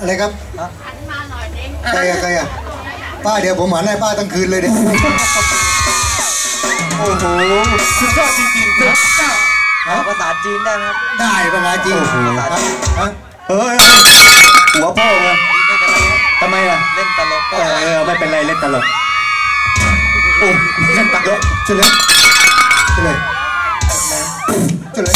อะไรครับหันมาหน่อยดิใครอะใครอะป้าเดี๋ยวผมหันให้ป้าตั้งคืนเลยเดี๋ยวโอ้โหสุดยอดจริงๆครับเอาภาษาจีนได้ไหมครับได้ภาษาจีนโอ้โหฮะฮะเฮ้ยหัวพ่อมาไม่เป็นไรครับทำไมอะเล่นตลกเอก็อได้เออไม่เป็นไรเล่นตลกโอ้เล่นตลกเฉลยเฉลยเฉลย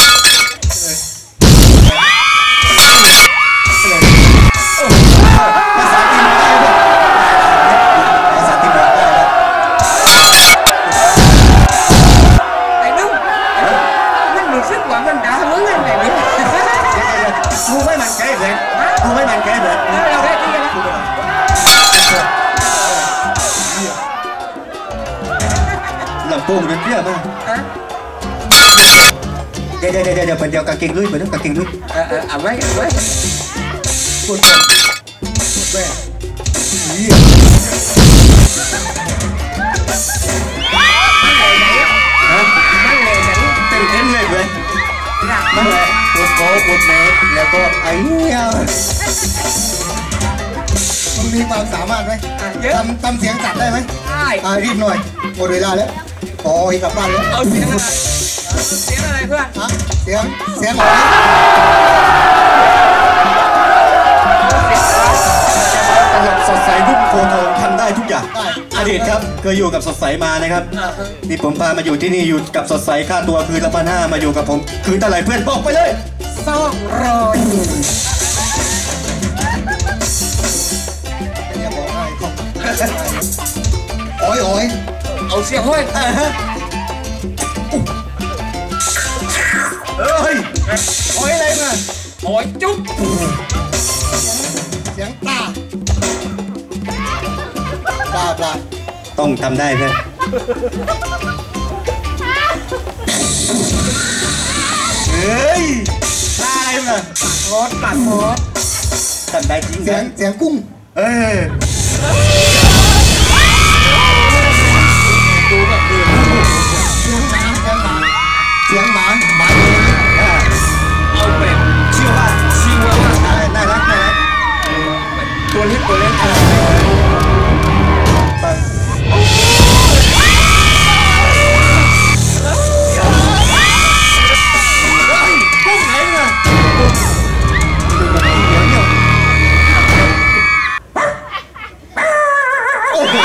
งเป็นเพี้ยมากฮะเดี๋ยวเดี๋ยวเดี๋ยวเดี๋ยวเดี๋ยวกางเกงลุยไปดูกางเกงลุยเออเออเอาไว้เอาไว้พูดแม่พูดแม่เหี้ยฮะมันเลยนะเต้นเต้นเลยเว้ยรักนั่นแหละปวดคอปวดแม่แล้วก็ไอ้เนี่ยมึงมีความสามารถไหมเยอะทำทำเสียงจัดได้ไหมได้อ่ารีบหน่อยหมดเวลาแล้ว ขอให้กลับบ้านแล้วเอาเสียงอะไรเสียงอะไรเพื่อนฮะเสียงเสียงอะไรตลกสดใสรุ่งโพธิ์ทองทำได้ทุกอย่างได้อดีตครับเคยอยู่กับสดใสมานะครับนี่ผมพามาอยู่ที่นี่อยู่กับสดใสค่าตัวคืนละพันห้ามาอยู่กับผม คืนเท่าไหร่เพื่อนบอกไปเลยสองร้อยเนี่ยบอกให้เขาโอ้ยโอ้ย เอาเสียงห้อยอ่าฮะเอ้ยโอ้ยอะไรมาโอ้ยจุ๊บเสียงปลาปลาปลาต้องทำได้เพื่อนเฮ้ยตายมาโคตรปัดโคตรทำได้จริงเสียกังนเสียงกุ้ง เออ โอ้โห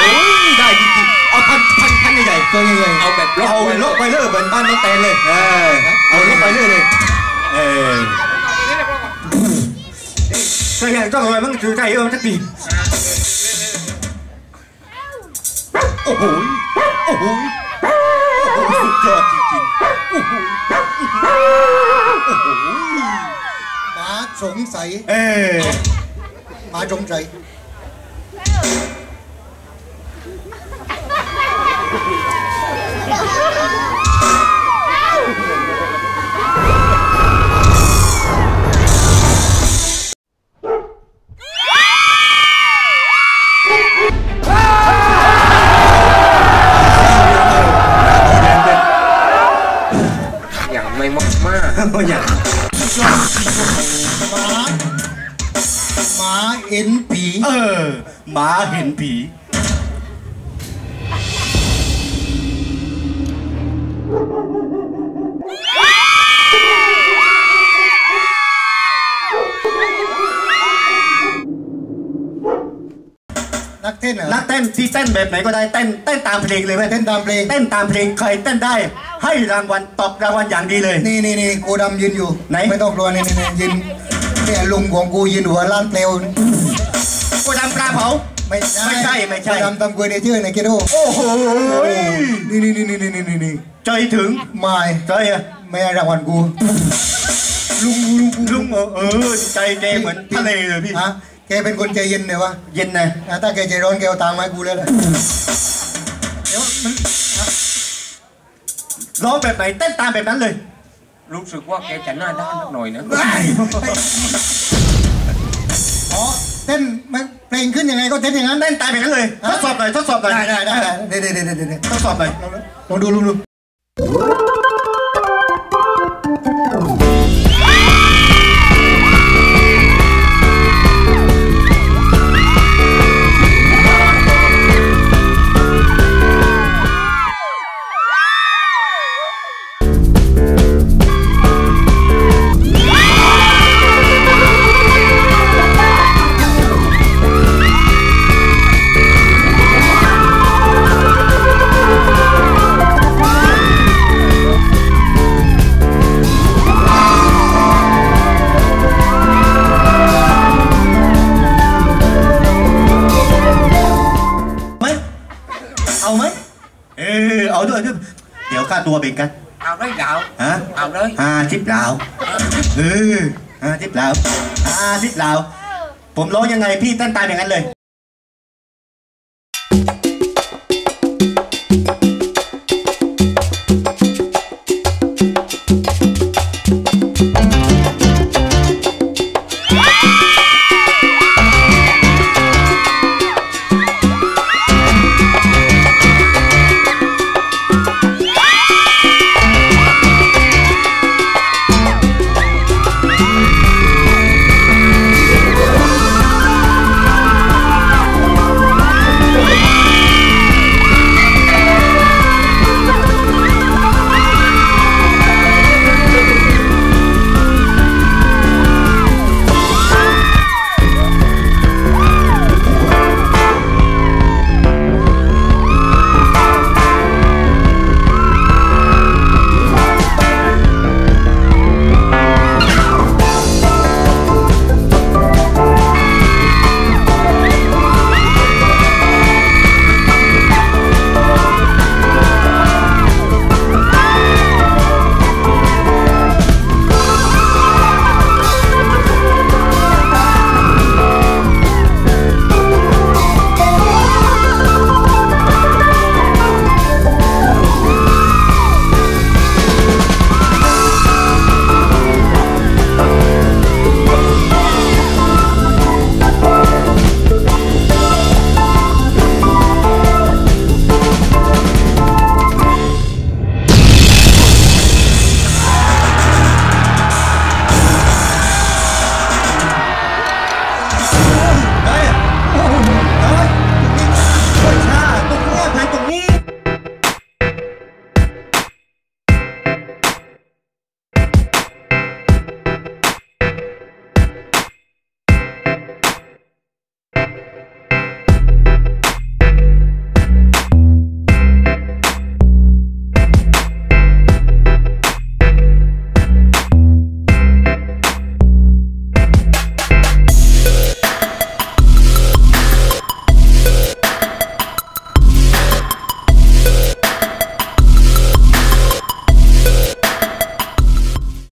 ได้จริงๆเอาพันพันพันใหญ่ๆตัวใหญ่เอาแบบล็อกเอาไว้ลกไปเลยเหมือนบ้านน้องแตนเลยเออเอาลกไปเลยเลยเออก็ยังต้องอะไรบ้างคือใจเออสักทีโอ้โหโอ้โหโอ้โหสุดยอดจริงๆโอ้โหโอ้โหหมาสงสัยเออหมาสงสัย กเอาอย่างหมาหมาเอ็นผี เออหมาเห็นผี ต้นเหรอนักเต้นที่เต้นแบบไหนก็ได้เต้นเต้นตามเพลงเลยไหมเต้นตามเพลงเต้นตามเพลงใครเต้นได้ ให้รางวัลตอบรางวัลอย่างดีเลย นี่นี่นี่กูดำยืนอยู่ไหน ไม่ต้องกลัวนี่นี่นี่ยืนเนี่ยลุงของกูยืนหัวล้านเปลวกูดำปลาเผา ไม่ใช่ไม่ใช่ไม่ใช่ กูดำตำกวยในชื่อในเกโดโอ้โหนี่นี่นี่นี่นี่นี่นี่ใจถึงไม่ใจอะไม่ให้รางวัลกูลุงลุงกูลุงเออเออใจแกเหมือนทะเลเลยพี่ ฮะ แกเป็นคนใจเย็นเลยวะเย็นนะอะถ้าแกใจร้อนแกเอาตังค์มาให้กูแล้วแหละเดี๋ยวมันร้องแบบไหนเต้นตามแบบนั้นเลย รู้สึกว่าแกจะหน้าด้านหน่อยนะอ๋อเต้นมันเพลงขึ้นยังไงก็เต้นอย่างนั้นเต้นตามแบบนั้นเลยทดสอบหน่อยทดสอบหน่อยได้ได้ได้ได้เดี๋ยวเดี๋ยวเดี๋ยวเดี๋ยวเดี๋ยวทดสอบหน่อยลองดูลองดู ค่าตัวเบ่งกัน เอาเลยดาวฮะ เอาเลยห้าสิบเหลาเออห้าสิบเหลาห้าสิบเหลาผมร้องยังไงพี่เต้นตามอย่างนั้นเลย